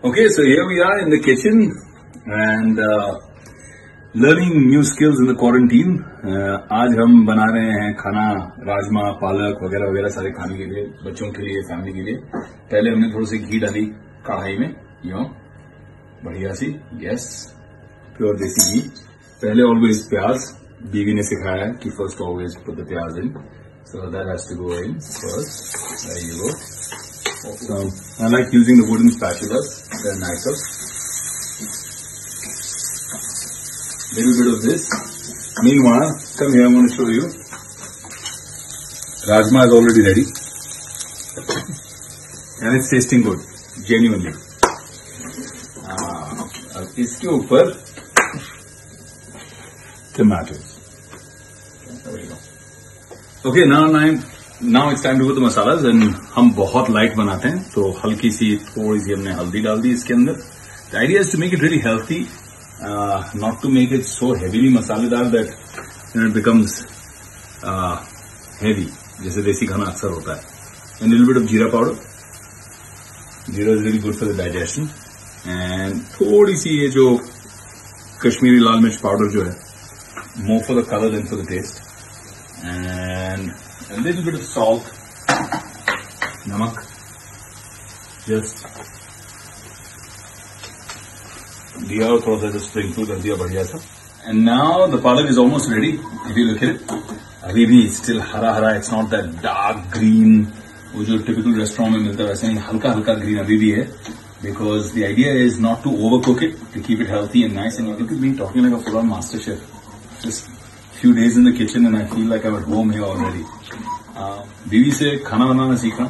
Okay, so here we are in the kitchen and uh, new skills in the quarantine. Uh, आज हम बना रहे हैं खाना राजमा पालक वगैरह वगैरह सारे खाने के लिए बच्चों के लिए फैमिली के लिए। पहले हमने थोड़ी सी घी डाली कढ़ाई में यो। बढ़िया सी यस प्योर देसी घी। पहले ऑलवेज प्याज बीवी ने सिखाया है कि first always put the pyaaz in so that has to go in first go So I like using the wooden spatulas. They're nicer. Little bit of this. Meanwhile, come here. I'm going to show you. Rajma is already ready, and it's tasting good, genuinely. Ah, अब इसके ऊपर tomatoes. There we go. Okay, now I'm now it's time to the masalas and हम बहुत light बनाते हैं तो हल्की सी थोड़ी सी हमने हल्दी डाल दी इसके अंदर the idea is to make it really healthy not to make it so heavily मसालेदार दैट इट बिकम्स हैवी जैसे देसी खाना अक्सर होता है। And little bit of jeera powder jeera is very good for the digestion and थोड़ी सी ये जो कश्मीरी लाल मिर्च पाउडर जो है more for the colour than for the taste and a little bit of salt, namak, just दिया और थोड़ा सा स्प्रिंकल कर दिया बढ़िया सा एंड नाउ द पालक is almost ready if you look it अभी भी स्टिल हरा हरा it's not that dark green वो जो टिपिकल रेस्टोरेंट में मिलता है वैसे ही हल्का हल्का ग्रीन अभी भी है because the idea is not to overcook it to keep it healthy and nice and look at me talking like a full on master chef just few days in the kitchen and I feel like I'm at home here already. बीवी से खाना बनाना सीखा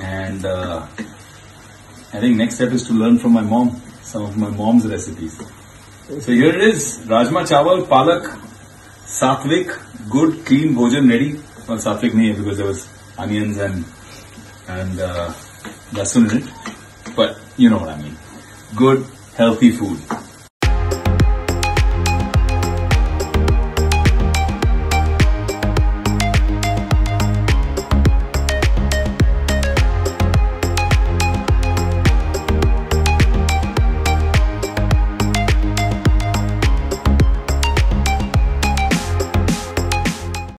and uh, I think next step is to learn from my mom some of my mom's recipes. So here it is, Rajma Chawal, Palak, Satvik, good clean bhojan ready. Well, Satvik nahi because there was onions and and uh, lasun in it, but you know what I mean. Good healthy food.